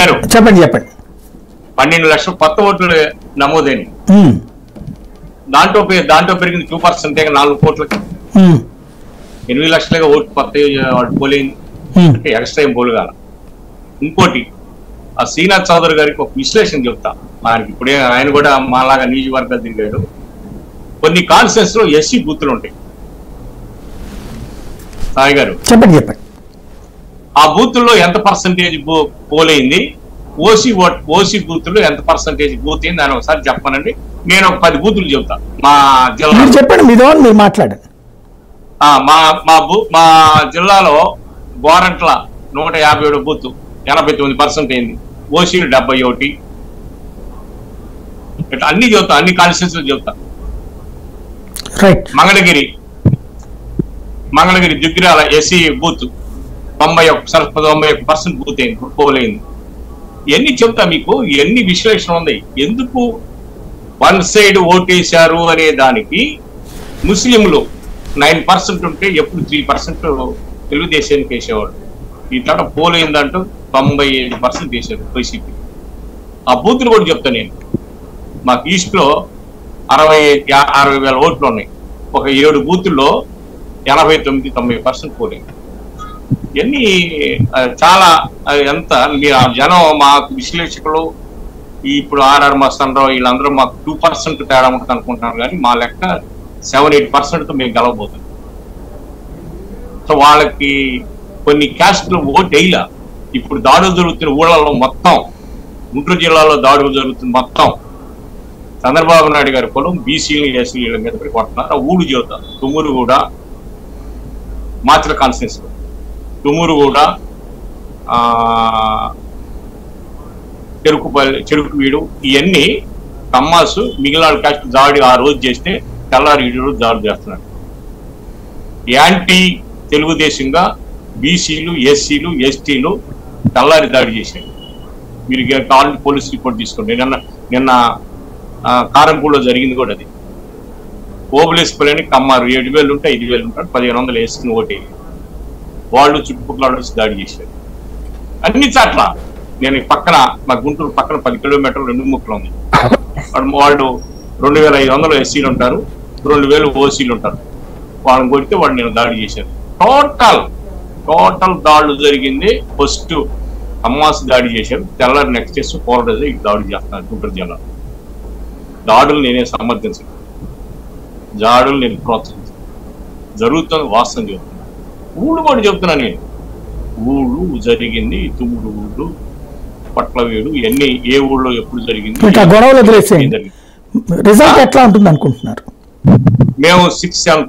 గారు చెప్పండి చెప్పండి. పన్నెండు లక్షల కొత్త ఓట్లు ఉమ్, దాంట్లో దాంట్లో పెరిగింది టూ పర్సెంట్ నాలుగు కోట్లకి. ఎనిమిది లక్షలుగా ఓటు కొత్త పోలింది అంటే ఎక్స్ట్రా ఏం పోలు కాల. ఇంకోటి ఆ శ్రీనాథ్ చౌదరి గారికి ఒక విశ్లేషణ చెప్తా. ఆయనకి ఇప్పుడే ఆయన కూడా మాలాగా నియోజకవర్గాలు తిరిగాడు. కొన్ని కాన్సెన్స్లో ఎస్సీ బూతులు ఉంటాయి. సాయి గారు. చెప్పండి చెప్పండి. ఆ బూతుల్లో ఎంత పర్సంటేజ్ పోలైంది? ఓసీ ఓట్ ఓసీ బూతుల్లో ఎంత పర్సంటేజ్ బూత్ అయింది అని ఒకసారి చెప్పానండి నేను ఒక పది బూతులు చెప్తా మా జిల్లా చెప్పండి మీరు మాట్లాడండి. మా మా మా జిల్లాలో గోరంట్ల నూట యాభై ఏడు బూత్ ఎనభై తొమ్మిది పర్సెంట్ అయింది. ఓసీలు డెబ్బై ఒకటి. ఇట్లా అన్ని చెబుతా అన్ని కాన్స్టిట్యూన్సీలు చెబుతా. Mangalagiri Mangalagiri Duggirala SC booth. తొంభై ఒక్క తొంభై ఒక్క పర్సెంట్ బూత్ అయింది పోలైంది ఎన్ని చెప్తా మీకు? ఎన్ని విశ్లేషణ ఉంది ఎందుకు వన్ సైడ్ ఓటేశారు అనే దానికి ముస్లింలు నైన్ పర్సెంట్ ఉంటే ఎప్పుడు త్రీ పర్సెంట్ తెలుగుదేశానికి వేసేవాడు ఈ తడ పోలైందంటూ తొంభై ఐదు పర్సెంట్ వేశారు వైసీపీ. ఆ బూతులు కూడా చెప్తాను నేను. మాకు ఈస్ట్లో అరవై అరవై వేల ఓట్లు ఉన్నాయి. ఒక ఏడు బూతుల్లో ఎనభై తొమ్మిది తొంభై పర్సెంట్ పోలింది. ఇవన్నీ చాలా ఎంత మీరు జనం మాకు విశ్లేషకులు ఇప్పుడు ఆర్ఆర్ మస్తానరావు వీళ్ళందరూ మాకు టూ పర్సెంట్ తేడా ఉంటుంది అనుకుంటున్నారు కానీ మా లెక్క సెవెన్ ఎయిట్ పర్సెంట్ మేము గెలవబోతున్నాం. సో వాళ్ళకి కొన్ని క్యాస్ట్లు ఓట్ డైలా ఇప్పుడు దాడులు జరుగుతున్న ఊళ్ళలో మొత్తం గుంటూరు జిల్లాలో దాడులు జరుగుతున్న మొత్తం చంద్రబాబు నాయుడు గారి పొలం బీసీలు ఎస్సీల మీద పడి కొడుతున్నారు. ఆ ఊడు జ్యోత తుమ్మురు కూడా మాత్ర కాన్స్టిట్యూన్సీ తుమ్మురు చెరుకుపల్లి చెరుకు వీడు ఇవన్నీ కమ్మాసు మిగిలిన కాస్ట్ దాడి ఆ రోజు చేస్తే తెల్లారి ఈ రోజు దాడి చేస్తున్నాడు యాంటీ తెలుగుదేశంగా బీసీలు ఎస్సీలు ఎస్టీలు తెల్లారి దాడి చేశారు. మీరు కావాలంటే పోలీస్ రిపోర్ట్ తీసుకోండి. నిన్న నిన్న కారంపూర్లో కారంపూడిలో జరిగింది కూడా అది. ఓబులేసుకుని కమ్మారు ఏడు వేలు ఉంటే ఐదు వేలు ఉంటారు పదిహేను వందలు వేసుకుని ఓటే వాళ్ళు చుట్టుపక్కల వచ్చి దాడి చేశారు. అన్ని చాట్ల నేను పక్కన మా గుంటూరు పక్కన పది కిలోమీటర్లు రెండు ముక్కలు ఉంది. వాళ్ళు రెండు వేల ఐదు వందలు ఎస్సీలు ఉంటారు రెండు వేలు ఓసీలు ఉంటారు. వాళ్ళని కొడితే వాడు నేను దాడి చేశాను. టోటల్ టోటల్ దాడులు జరిగింది. ఫస్ట్ అమ్మాస్ దాడి చేశారు. తెల్లారి నెక్స్ట్ చేసి పోరాటం ఇది దాడి చేస్తున్నారు గుంటూరు జిల్లా. దాడులు నేనే సమర్థించను. దాడులు నేను ప్రోత్సహించను. జరుగుతుంది వాస్తవం చెబుతున్నా ఊళ్ళు కూడా చెప్తున్నా నేను. ఊళ్ళు జరిగింది తుమ్ముడు ఊళ్ళు పట్లవీడు ఇవన్నీ ఏ ఊళ్ళో ఎప్పుడు జరిగింది గొడవలు. రిజల్ట్ ఎట్లా ఉంటుంది అనుకుంటున్నారు మేము సిక్స్ సెవెన్